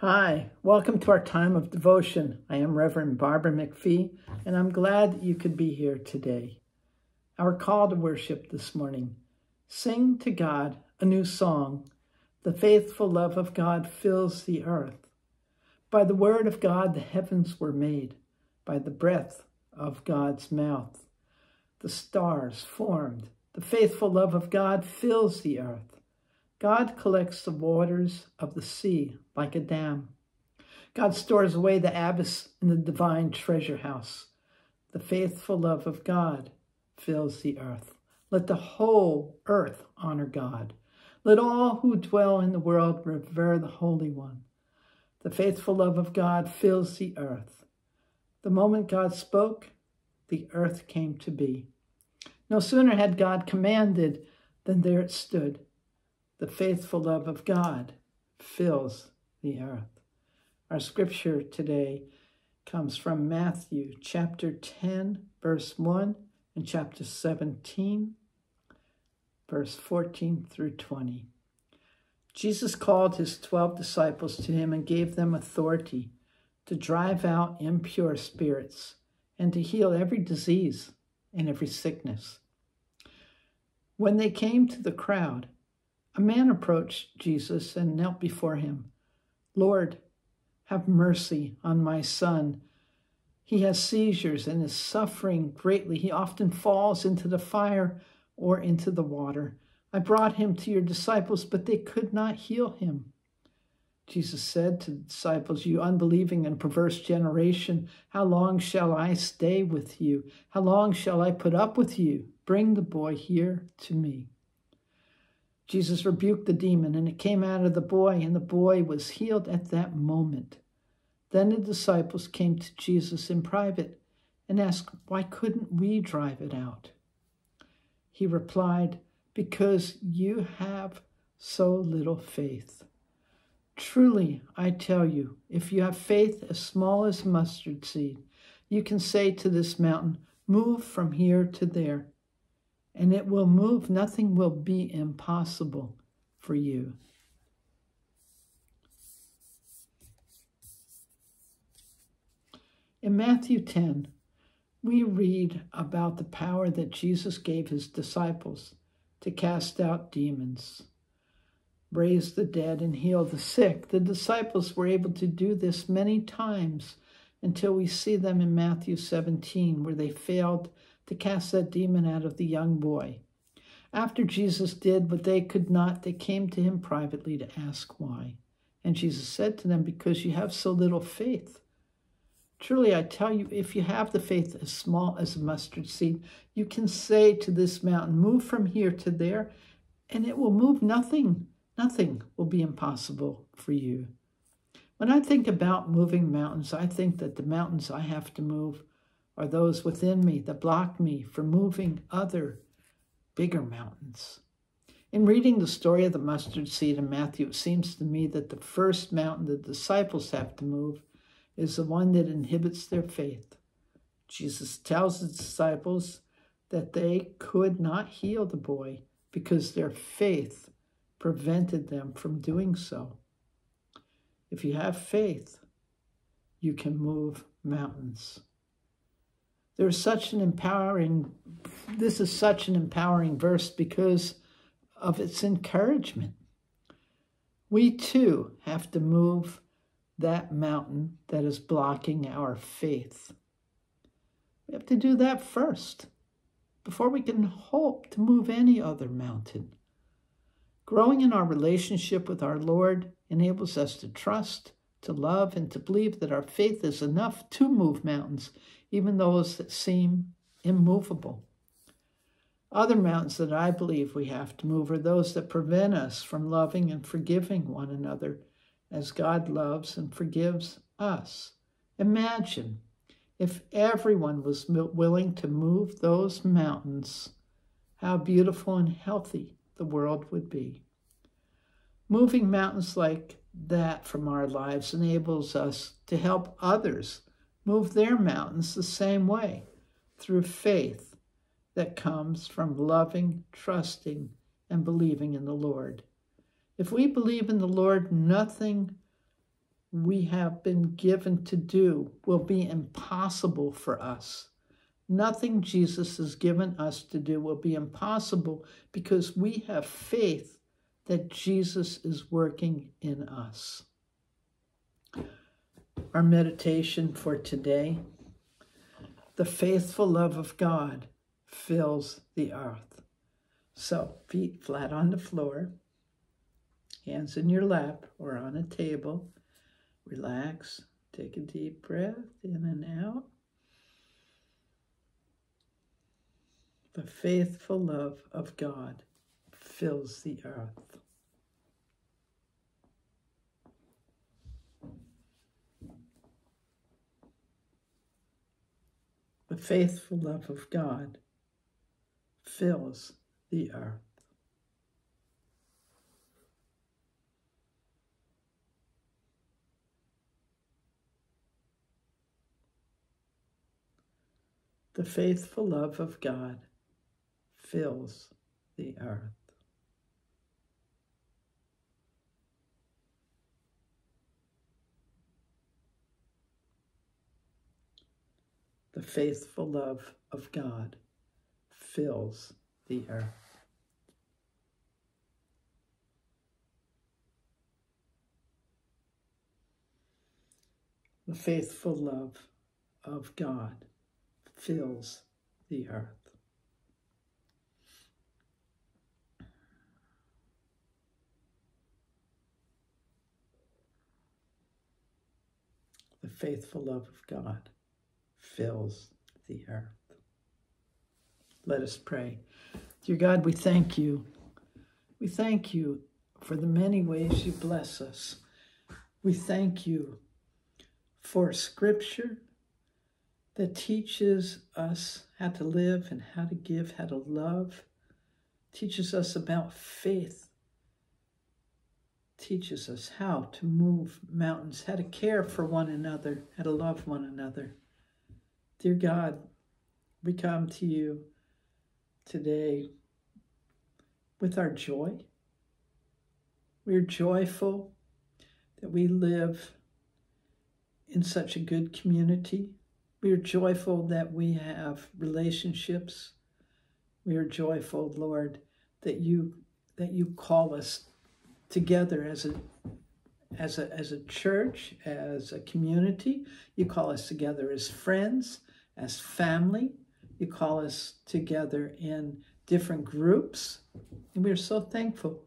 Hi, welcome to our time of devotion. I am Reverend Barbara McPhee, and I'm glad you could be here today. Our call to worship this morning sing to God a new song. The faithful love of God fills the earth. By the word of God, the heavens were made, by the breath of God's mouth. The stars formed. The faithful love of God fills the earth. God collects the waters of the sea like a dam. God stores away the abyss in the divine treasure house. The faithful love of God fills the earth. Let the whole earth honor God. Let all who dwell in the world revere the Holy One. The faithful love of God fills the earth. The moment God spoke, the earth came to be. No sooner had God commanded than there it stood the faithful love of God fills the earth. Our scripture today comes from Matthew chapter 10, verse 1, and chapter 17, verse 14 through 20. Jesus called his 12 disciples to him and gave them authority to drive out impure spirits and to heal every disease and every sickness. When they came to the crowd, a man approached Jesus and knelt before him. Lord, have mercy on my son. He has seizures and is suffering greatly. He often falls into the fire or into the water. I brought him to your disciples, but they could not heal him. Jesus said to the disciples, You unbelieving and perverse generation, how long shall I stay with you? How long shall I put up with you? Bring the boy here to me. Jesus rebuked the demon, and it came out of the boy, and the boy was healed at that moment. Then the disciples came to Jesus in private and asked, Why couldn't we drive it out? He replied, Because you have so little faith. Truly, I tell you, if you have faith as small as mustard seed, you can say to this mountain, Move from here to there, and it will move. Nothing will be impossible for you. In Matthew 10, we read about the power that Jesus gave his disciples to cast out demons, raise the dead, and heal the sick. The disciples were able to do this many times until we see them in Matthew 17, where they failed to cast that demon out of the young boy. After Jesus did what they could not, they came to him privately to ask why. And Jesus said to them, Because you have so little faith. Truly, I tell you, if you have the faith as small as a mustard seed, you can say to this mountain, Move from here to there, and it will move. Nothing, nothing will be impossible for you. When I think about moving mountains, I think that the mountains I have to move are those within me that block me from moving other bigger mountains. In reading the story of the mustard seed in Matthew, it seems to me that the first mountain the disciples have to move is the one that inhibits their faith. Jesus tells the disciples that they could not heal the boy because their faith prevented them from doing so. If you have faith, you can move mountains. There's such an empowering, this is such an empowering verse because of its encouragement. We too have to move that mountain that is blocking our faith. We have to do that first before we can hope to move any other mountain. Growing in our relationship with our Lord enables us to trust, to love, and to believe that our faith is enough to move mountains even those that seem immovable. Other mountains that I believe we have to move are those that prevent us from loving and forgiving one another as God loves and forgives us. Imagine if everyone was willing to move those mountains, how beautiful and healthy the world would be. Moving mountains like that from our lives enables us to help others move their mountains the same way through faith that comes from loving, trusting, and believing in the Lord. If we believe in the Lord, nothing we have been given to do will be impossible for us. Nothing Jesus has given us to do will be impossible because we have faith that Jesus is working in us. Our meditation for today the faithful love of God fills the earth. So, feet flat on the floor, hands in your lap or on a table. Relax. Take a deep breath in and out. The faithful love of God fills the earth. Faithful love of God fills the earth. The faithful love of God fills the earth. The faithful love of God fills the earth. The faithful love of God fills the earth. The faithful love of God fills the earth. Let us pray. Dear God, we thank you. We thank you for the many ways you bless us. We thank you for scripture that teaches us how to live and how to give, how to love, teaches us about faith, teaches us how to move mountains, how to care for one another, how to love one another. Dear God, we come to you today with our joy. We're joyful that we live in such a good community we are joyful that we have relationships. We are joyful, Lord, that you that you call us together as a as a as a church, as a community. You call us together as friends, as family. You call us together in different groups. And we are so thankful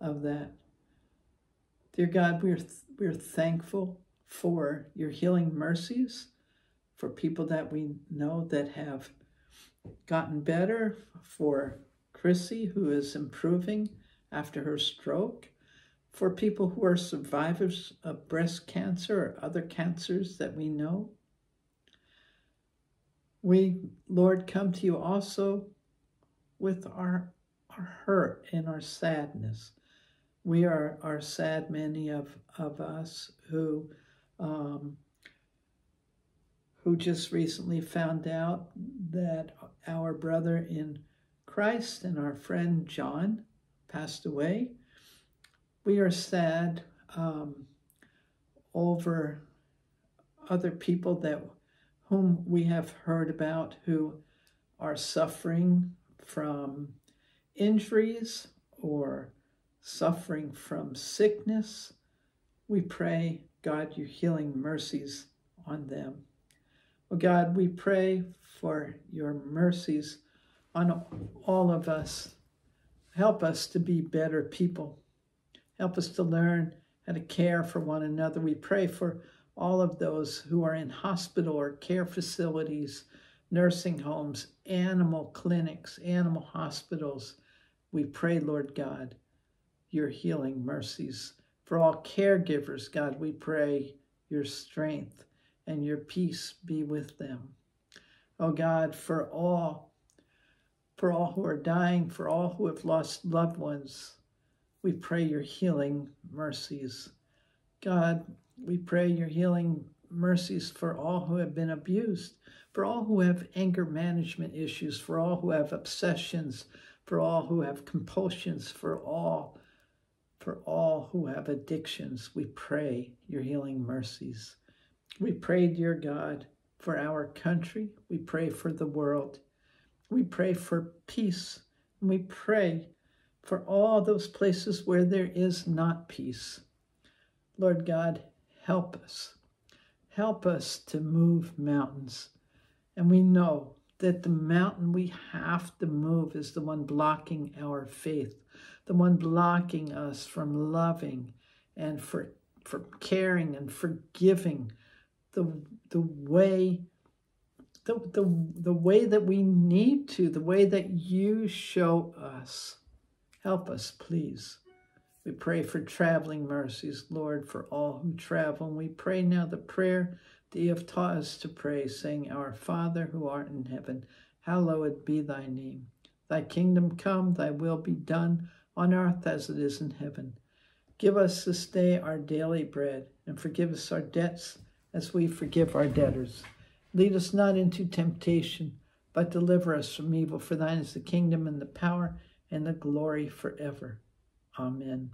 of that. Dear God, we're we're thankful for your healing mercies for people that we know that have gotten better, for Chrissy, who is improving after her stroke, for people who are survivors of breast cancer or other cancers that we know. We, Lord, come to you also with our, our hurt and our sadness. We are, are sad, many of, of us who um, who just recently found out that our brother in Christ and our friend John passed away. We are sad um, over other people that whom we have heard about who are suffering from injuries or suffering from sickness. We pray, God, your healing mercies on them. Oh God, we pray for your mercies on all of us. Help us to be better people. Help us to learn how to care for one another. We pray for all of those who are in hospital or care facilities, nursing homes, animal clinics, animal hospitals. We pray, Lord God, your healing mercies. For all caregivers, God, we pray your strength and your peace be with them. Oh God, for all, for all who are dying, for all who have lost loved ones, we pray your healing mercies. God, we pray your healing mercies for all who have been abused, for all who have anger management issues, for all who have obsessions, for all who have compulsions, for all For all who have addictions, we pray your healing mercies. We pray, dear God, for our country. We pray for the world. We pray for peace. We pray for all those places where there is not peace. Lord God, help us. Help us to move mountains. And we know that the mountain we have to move is the one blocking our faith, the one blocking us from loving and for, for caring and forgiving the, the way the, the, the way that we need to, the way that you show us. Help us, please. We pray for traveling mercies, Lord, for all who travel. And we pray now the prayer that you have taught us to pray, saying, Our Father who art in heaven, hallowed be thy name. Thy kingdom come, thy will be done on earth as it is in heaven. Give us this day our daily bread, and forgive us our debts as we forgive our debtors. Lead us not into temptation, but deliver us from evil. For thine is the kingdom and the power and the glory forever. Amen.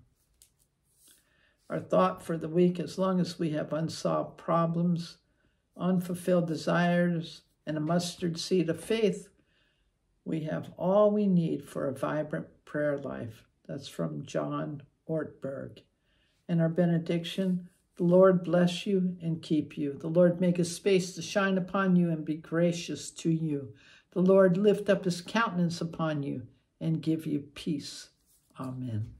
Our thought for the week as long as we have unsolved problems, unfulfilled desires, and a mustard seed of faith, we have all we need for a vibrant prayer life. That's from John Ortberg. And our benediction the Lord bless you and keep you. The Lord make his face to shine upon you and be gracious to you. The Lord lift up his countenance upon you and give you peace. Amen.